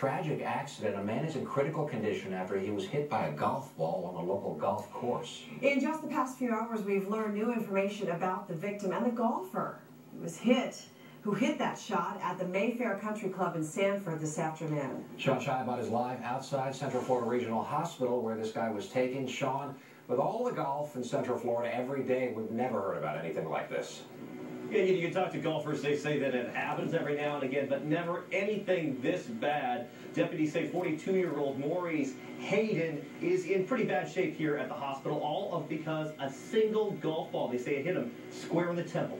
tragic accident. A man is in critical condition after he was hit by a golf ball on a local golf course. In just the past few hours, we've learned new information about the victim and the golfer who was hit, who hit that shot at the Mayfair Country Club in Sanford this afternoon. Sean Scheibot is live outside Central Florida Regional Hospital where this guy was taken. Sean, with all the golf in Central Florida every day, we've never heard about anything like this. Yeah, you, can talk to golfers, they say that it happens every now and again, but never anything this bad. Deputies say 42-year-old Maurice Hayden is in pretty bad shape here at the hospital, all of because a single golf ball, they say it hit him square in the temple.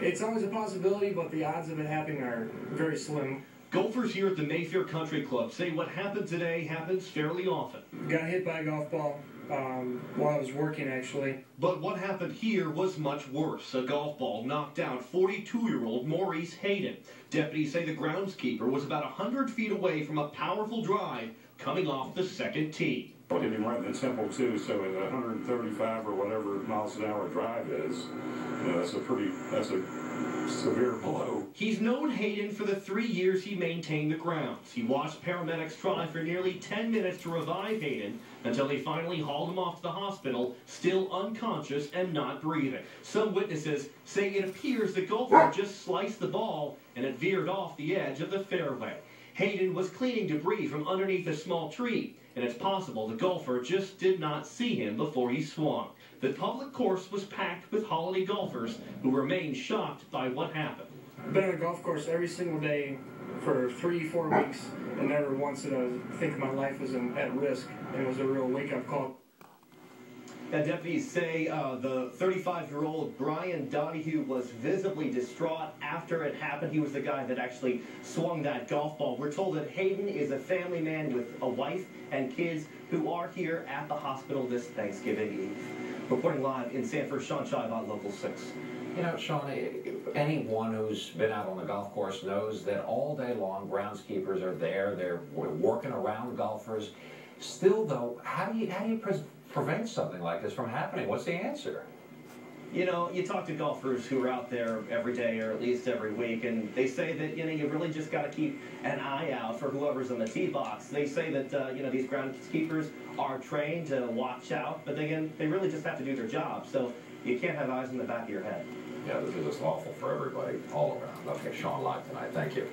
It's always a possibility, but the odds of it happening are very slim. Golfers here at the Mayfair Country Club say what happened today happens fairly often. Got hit by a golf ball um, while I was working, actually. But what happened here was much worse. A golf ball knocked out 42-year-old Maurice Hayden. Deputies say the groundskeeper was about 100 feet away from a powerful drive coming off the second tee. Well, hit him right in the temple too, so at 135 or whatever miles an hour drive is, you know, that's a pretty, that's a severe blow. He's known Hayden for the three years he maintained the grounds. He watched paramedics try for nearly 10 minutes to revive Hayden until they finally hauled him off to the hospital, still unconscious and not breathing. Some witnesses say it appears the golfer just sliced the ball and it veered off the edge of the fairway. Hayden was cleaning debris from underneath a small tree, and it's possible the golfer just did not see him before he swung. The public course was packed with holiday golfers who remained shocked by what happened. I've been on a golf course every single day for three, four weeks, and never once did I think my life was in, at risk, and it was a real wake-up call. Now, deputies say uh, the 35-year-old Brian Donahue was visibly distraught after it happened. He was the guy that actually swung that golf ball. We're told that Hayden is a family man with a wife and kids who are here at the hospital this Thanksgiving Eve. Reporting live in Sanford, Sean Scheibot, Local 6. You know, Sean, anyone who's been out on the golf course knows that all day long groundskeepers are there. They're working around golfers. Still, though, how do you how do you prevent something like this from happening? What's the answer? You know, you talk to golfers who are out there every day or at least every week, and they say that, you know, you really just got to keep an eye out for whoever's in the tee box. They say that, uh, you know, these groundskeepers are trained to watch out, but again, they really just have to do their job. So you can't have eyes in the back of your head. Yeah, this is just awful for everybody all around. Okay, Sean Live tonight. Thank you.